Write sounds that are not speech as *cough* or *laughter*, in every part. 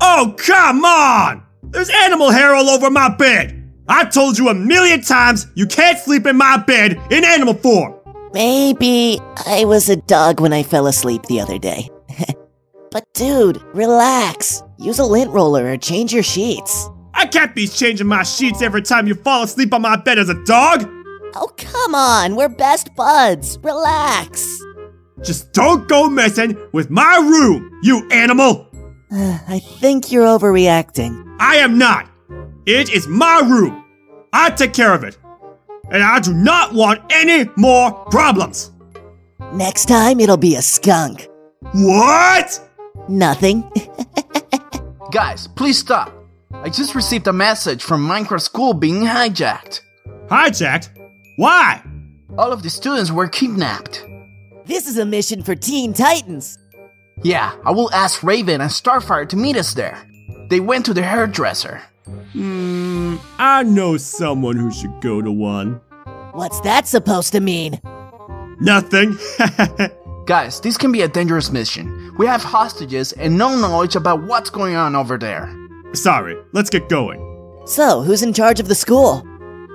Oh, come on! There's animal hair all over my bed! I told you a million times you can't sleep in my bed in animal form! Maybe I was a dog when I fell asleep the other day. *laughs* but dude, relax. Use a lint roller or change your sheets. I can't be changing my sheets every time you fall asleep on my bed as a dog! Oh, come on. We're best buds. Relax. Just don't go messing with my room, you animal! I think you're overreacting. I am not! It is my room! I take care of it! And I do not want any more problems! Next time, it'll be a skunk. What? Nothing. *laughs* Guys, please stop. I just received a message from Minecraft School being hijacked. Hijacked? Why? All of the students were kidnapped. this is a mission for Teen Titans. Yeah, I will ask Raven and Starfire to meet us there. They went to the hairdresser. Hmm, I know someone who should go to one. What's that supposed to mean? Nothing. *laughs* Guys, this can be a dangerous mission. We have hostages and no knowledge about what's going on over there. Sorry, let's get going. So, who's in charge of the school?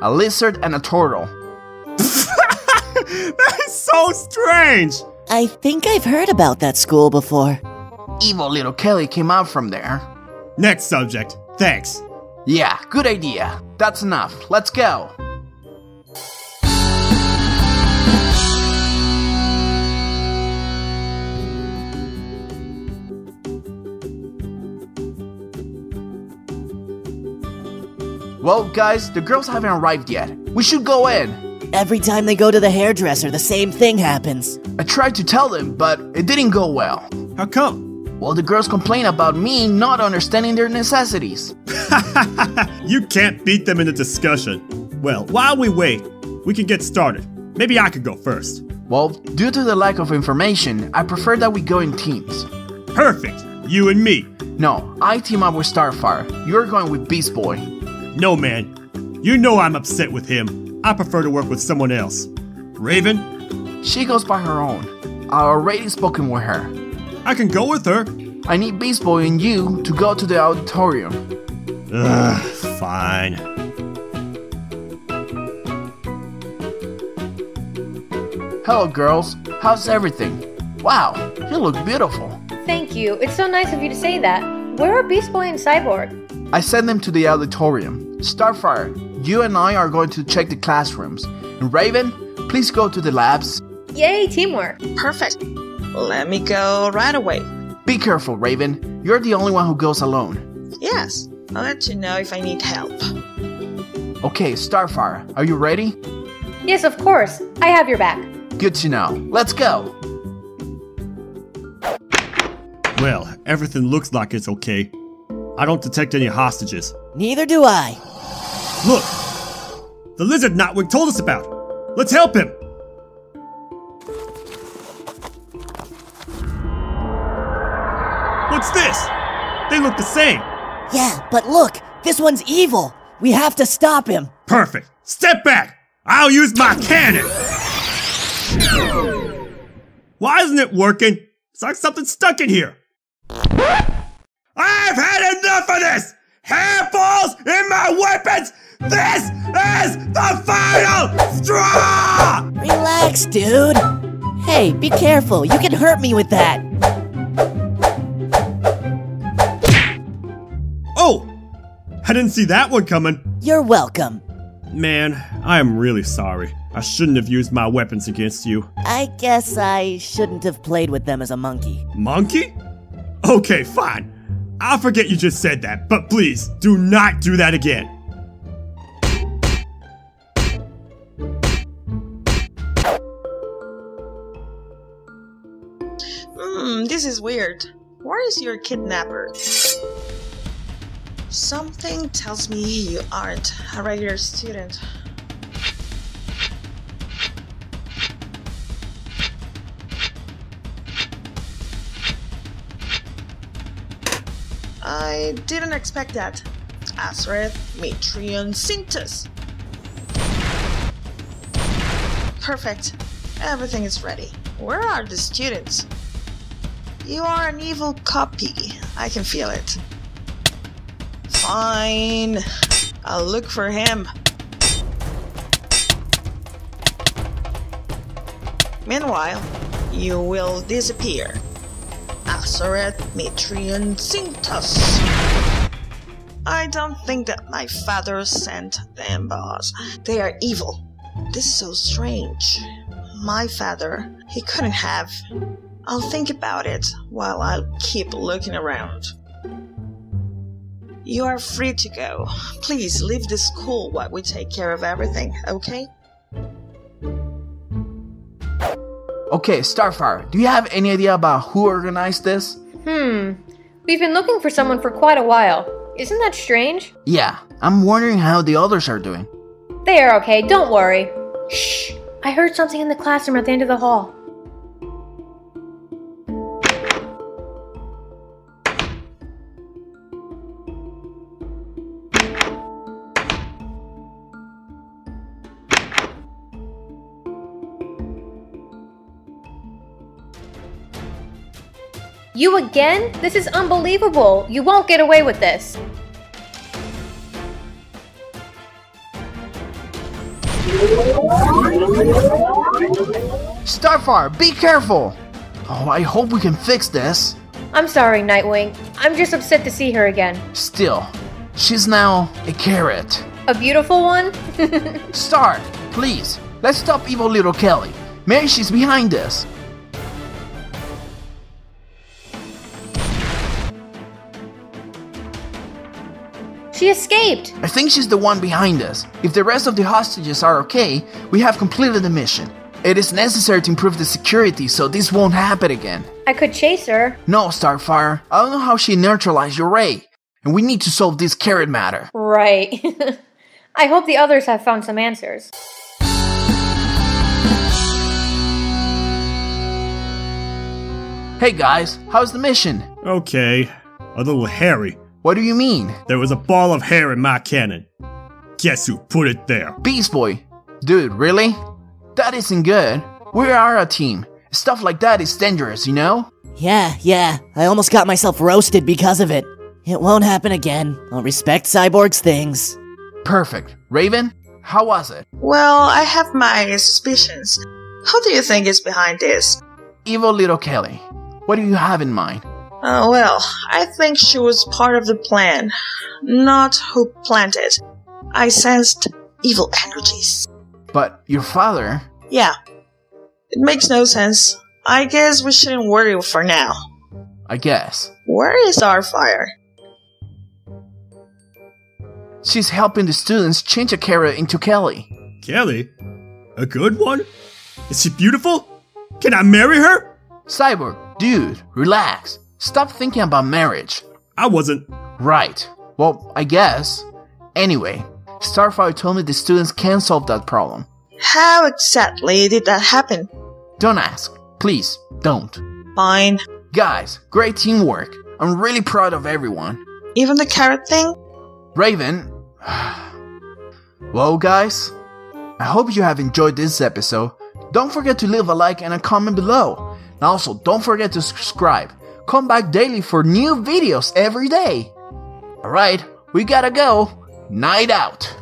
A lizard and a turtle. *laughs* that is so strange! I think I've heard about that school before. Evil little Kelly came out from there. Next subject. Thanks. Yeah, good idea. That's enough. Let's go. Well, guys, the girls haven't arrived yet. We should go in. Every time they go to the hairdresser, the same thing happens. I tried to tell them, but it didn't go well. How come? Well, the girls complain about me not understanding their necessities. *laughs* you can't beat them in a discussion. Well, while we wait, we can get started. Maybe I could go first. Well, due to the lack of information, I prefer that we go in teams. Perfect. You and me. No, I team up with Starfire. You're going with Beast Boy. No, man. You know I'm upset with him. I prefer to work with someone else. Raven? She goes by her own. I already spoken with her. I can go with her. I need Beast Boy and you to go to the auditorium. Ugh, fine. Hello, girls. How's everything? Wow, you look beautiful. Thank you. It's so nice of you to say that. Where are Beast Boy and Cyborg? I sent them to the auditorium. Starfire, you and I are going to check the classrooms. And Raven, please go to the labs. Yay, teamwork. Perfect. Let me go right away. Be careful, Raven. You're the only one who goes alone. Yes, I'll let you know if I need help. Okay, Starfire, are you ready? Yes, of course. I have your back. Good to know. Let's go. Well, everything looks like it's okay. I don't detect any hostages. Neither do I. Look! The lizard Nightwing told us about! Let's help him! What's this? They look the same. Yeah, but look, this one's evil. We have to stop him. Perfect. Step back! I'll use my cannon! Why isn't it working? It's like something's stuck in here. I've had enough of this! Handfuls in my weapons! This is the final straw! Relax, dude. Hey, be careful. You can hurt me with that. Oh! I didn't see that one coming. You're welcome. Man, I am really sorry. I shouldn't have used my weapons against you. I guess I shouldn't have played with them as a monkey. Monkey? Okay, fine. I'll forget you just said that, but please, do not do that again. Hmm, this is weird. Where is your kidnapper? Something tells me you aren't a regular student. I didn't expect that. Azarath, Metrion, Zinthos. Perfect. Everything is ready. Where are the students? You are an evil copy. I can feel it. Fine. I'll look for him. Meanwhile, you will disappear. Azarath Metrion Zinthos. I don't think that my father sent them, boss. They are evil. This is so strange. My father, he couldn't have. I'll think about it while I keep looking around. You are free to go. Please leave the school while we take care of everything, okay? Okay, Starfire, do you have any idea about who organized this? Hmm. We've been looking for someone for quite a while. Isn't that strange? Yeah, I'm wondering how the others are doing. They are okay, don't worry. Shh! I heard something in the classroom at the end of the hall. You again? This is unbelievable. You won't get away with this. Starfire, be careful! Oh, I hope we can fix this. I'm sorry, Nightwing. I'm just upset to see her again. Still, she's now a carrot. A beautiful one? *laughs* Star, please, let's stop evil little Kelly. Maybe she's behind this. She escaped. I think she's the one behind us. If the rest of the hostages are okay, we have completed the mission. It is necessary to improve the security so this won't happen again. I could chase her. No, Starfire, I don't know how she neutralized your ray. And we need to solve this carrot matter. Right. *laughs* I hope the others have found some answers. Hey guys, how's the mission? Okay. A little hairy. What do you mean? There was a ball of hair in my cannon. Guess who put it there? Beast Boy. Dude, really? That isn't good. We are a team. Stuff like that is dangerous, you know? Yeah, yeah, I almost got myself roasted because of it. It won't happen again. I'll respect Cyborg's things. Perfect. Raven, how was it? Well, I have my suspicions. Who do you think is behind this? Evil little Kelly. What do you have in mind? Oh, well, I think she was part of the plan, not who planned it. I sensed evil energies. But your father. Yeah, it makes no sense. I guess we shouldn't worry for now. I guess. Where is Starfire? She's helping the students change a carrot into Kelly. Kelly? A good one? Is she beautiful? Can I marry her? Cyborg, dude, relax. Stop thinking about marriage. I wasn't. Right. Well, I guess. Anyway, Starfire told me the students can solve that problem. How exactly did that happen? Don't ask. Please, don't. Fine. Guys, great teamwork. I'm really proud of everyone. Even the carrot thing? Raven. *sighs* well, guys, I hope you have enjoyed this episode. Don't forget to leave a like and a comment below. And also, don't forget to subscribe. Come back daily for new videos every day. Alright, we gotta go. Night out.